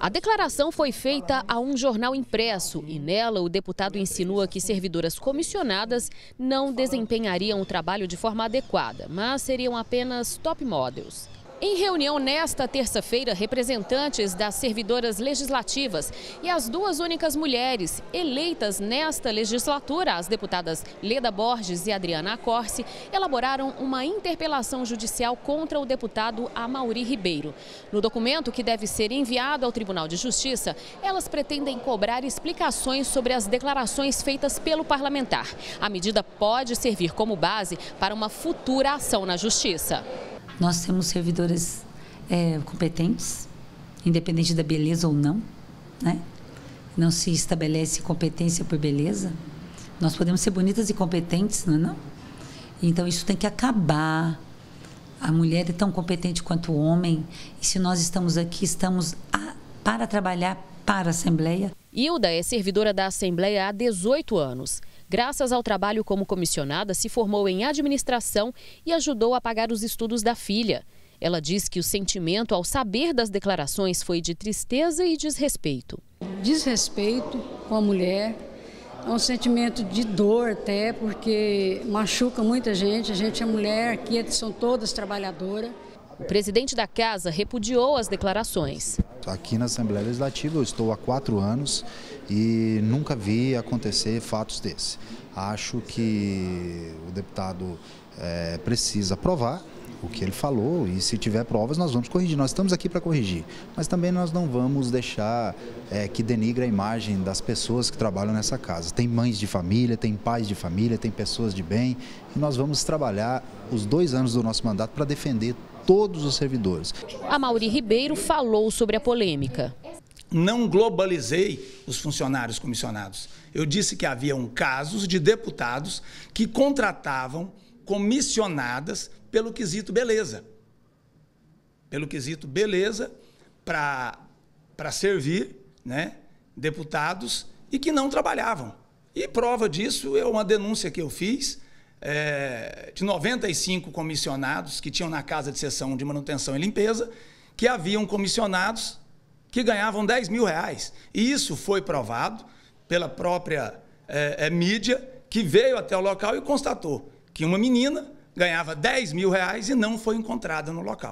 A declaração foi feita a um jornal impresso e nela o deputado insinua que servidoras comissionadas não desempenhariam o trabalho de forma adequada, mas seriam apenas top models. Em reunião nesta terça-feira, representantes das servidoras legislativas e as duas únicas mulheres eleitas nesta legislatura, as deputadas Leda Borges e Adriana Acorce, elaboraram uma interpelação judicial contra o deputado Amauri Ribeiro. No documento, que deve ser enviado ao Tribunal de Justiça, elas pretendem cobrar explicações sobre as declarações feitas pelo parlamentar. A medida pode servir como base para uma futura ação na Justiça. Nós temos servidoras é, competentes, independente da beleza ou não, né? Não se estabelece competência por beleza. Nós podemos ser bonitas e competentes, não é não? Então isso tem que acabar. A mulher é tão competente quanto o homem. E se nós estamos aqui, estamos a, para trabalhar para a Assembleia. Hilda é servidora da Assembleia há 18 anos. Graças ao trabalho como comissionada, se formou em administração e ajudou a pagar os estudos da filha. Ela diz que o sentimento ao saber das declarações foi de tristeza e desrespeito. Desrespeito com a mulher, é um sentimento de dor até, porque machuca muita gente. A gente é mulher, aqui são todas trabalhadoras. O presidente da casa repudiou as declarações. Aqui na Assembleia Legislativa eu estou há quatro anos e nunca vi acontecer fatos desse. Acho que o deputado é, precisa provar o que ele falou e se tiver provas nós vamos corrigir. Nós estamos aqui para corrigir, mas também nós não vamos deixar é, que denigre a imagem das pessoas que trabalham nessa casa. Tem mães de família, tem pais de família, tem pessoas de bem e nós vamos trabalhar os dois anos do nosso mandato para defender todos os servidores. A Mauri Ribeiro falou sobre a polêmica. Não globalizei os funcionários comissionados. Eu disse que haviam casos de deputados que contratavam comissionadas pelo quesito beleza. Pelo quesito beleza para servir né, deputados e que não trabalhavam. E prova disso é uma denúncia que eu fiz é, de 95 comissionados que tinham na casa de sessão de manutenção e limpeza, que haviam comissionados que ganhavam 10 mil reais. E isso foi provado pela própria é, é, mídia, que veio até o local e constatou que uma menina ganhava 10 mil reais e não foi encontrada no local.